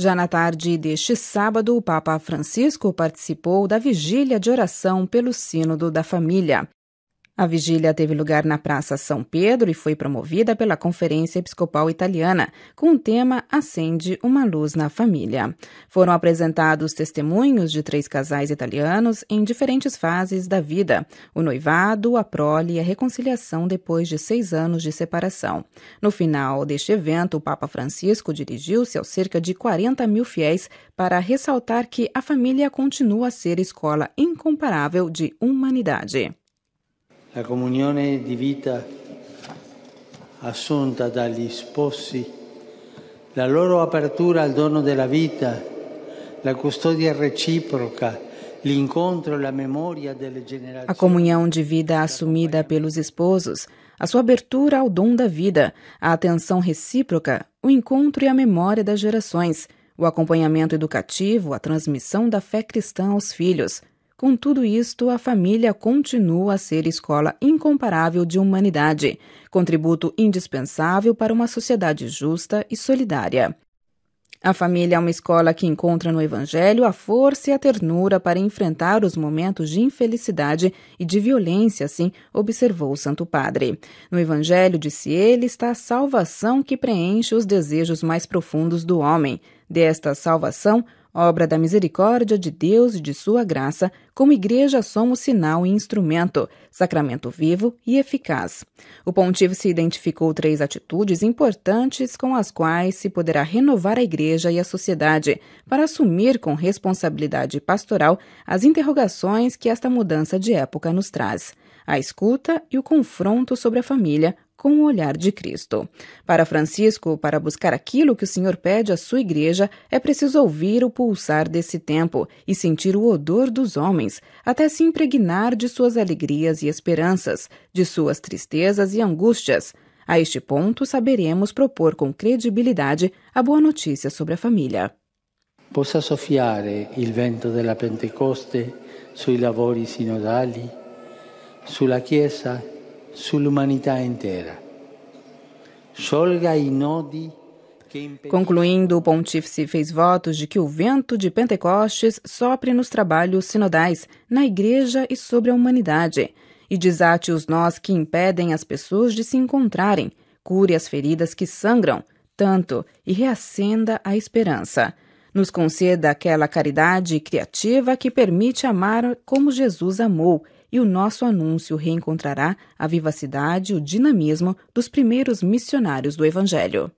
Já na tarde deste sábado, o Papa Francisco participou da vigília de oração pelo Sínodo da Família. A vigília teve lugar na Praça São Pedro e foi promovida pela Conferência Episcopal Italiana, com o tema Acende uma Luz na Família. Foram apresentados testemunhos de três casais italianos em diferentes fases da vida: o noivado, a prole e a reconciliação depois de seis anos de separação. No final deste evento, o Papa Francisco dirigiu-se aos cerca de 40 mil fiéis para ressaltar que a família continua a ser escola incomparável de humanidade. La comunione di vita assunta dagli sposi, la loro apertura al dono della vita, la custodia reciproca. A comunhão de vida assumida pelos esposos, a sua abertura ao dom da vida, a atenção recíproca, o encontro e a memória das gerações, o acompanhamento educativo, a transmissão da fé cristã aos filhos, com tudo isto, a família continua a ser escola incomparável de humanidade, contributo indispensável para uma sociedade justa e solidária. A família é uma escola que encontra no Evangelho a força e a ternura para enfrentar os momentos de infelicidade e de violência, assim observou o Santo Padre. No Evangelho, disse ele, está a salvação que preenche os desejos mais profundos do homem. Desta salvação, obra da misericórdia de Deus e de sua graça, como igreja somos sinal e instrumento, sacramento vivo e eficaz. O pontífice identificou três atitudes importantes com as quais se poderá renovar a igreja e a sociedade para assumir com responsabilidade pastoral as interrogações que esta mudança de época nos traz. A escuta e o confronto sobre a família, com o olhar de Cristo. Para Francisco, para buscar aquilo que o Senhor pede à sua igreja, é preciso ouvir o pulsar desse tempo e sentir o odor dos homens, até se impregnar de suas alegrias e esperanças, de suas tristezas e angústias. A este ponto, saberemos propor com credibilidade a boa notícia sobre a família. Possa soffiare il vento della Pentecoste sui lavori sinodali, sulla Chiesa sull'umanità intera. Sciolga i nodi Concluindo, o pontífice fez votos de que o vento de Pentecostes sopre nos trabalhos sinodais, na Igreja e sobre a humanidade, e desate os nós que impedem as pessoas de se encontrarem, cure as feridas que sangram tanto e reacenda a esperança. Nos conceda aquela caridade criativa que permite amar como Jesus amou e o nosso anúncio reencontrará a vivacidade e o dinamismo dos primeiros missionários do Evangelho.